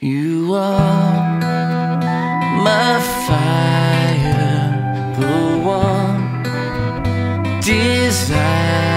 You are my fire, the one desire.